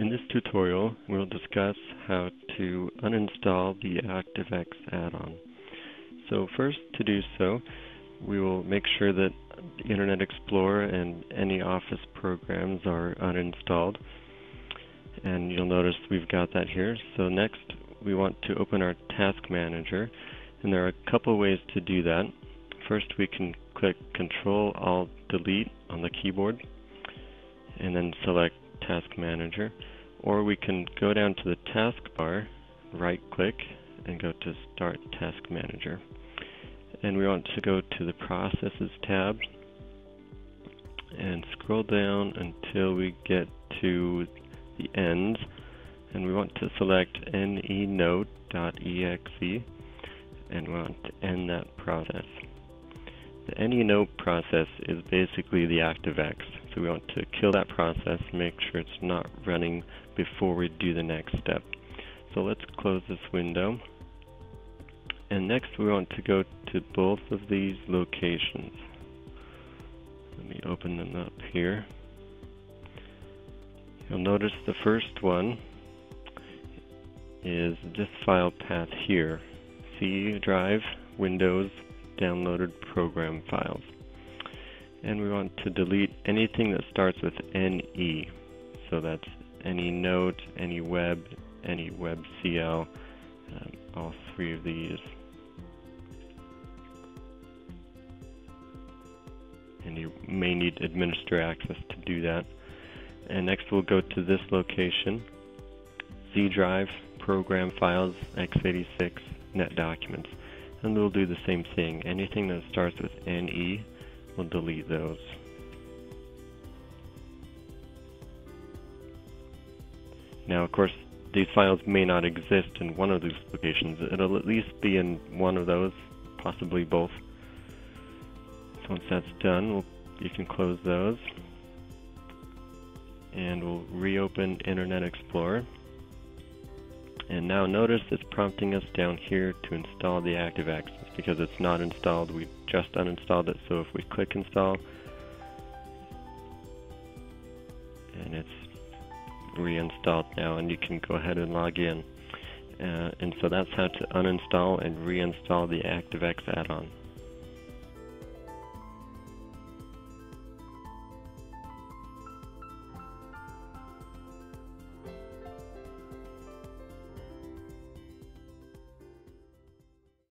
In this tutorial, we'll discuss how to uninstall the ActiveX add-on. So first, to do so, we will make sure that Internet Explorer and any Office programs are uninstalled. And you'll notice we've got that here. So next, we want to open our Task Manager. And there are a couple ways to do that. First, we can click Control Alt Delete on the keyboard and then select Task Manager, or we can go down to the taskbar, right click, and go to Start Task Manager. And we want to go to the Processes tab and scroll down until we get to the ends and we want to select nenote.exe and we want to end that process. The nenote process is basically the ActiveX. So we want to kill that process, make sure it's not running before we do the next step. So let's close this window. And next we want to go to both of these locations. Let me open them up here. You'll notice the first one is this file path here. C drive, Windows, downloaded program files and we want to delete anything that starts with NE. So that's any note, any web, any WebCL, um, all three of these. And you may need administrator access to do that. And next we'll go to this location, Z drive, program files, x86, NetDocuments. And we'll do the same thing. Anything that starts with NE We'll delete those. Now, of course, these files may not exist in one of these locations. It'll at least be in one of those, possibly both. So once that's done, we'll, you can close those. And we'll reopen Internet Explorer. And now notice it's prompting us down here to install the ActiveX. because it's not installed. We just uninstalled it. So if we click install, and it's reinstalled now, and you can go ahead and log in. Uh, and so that's how to uninstall and reinstall the ActiveX add-on.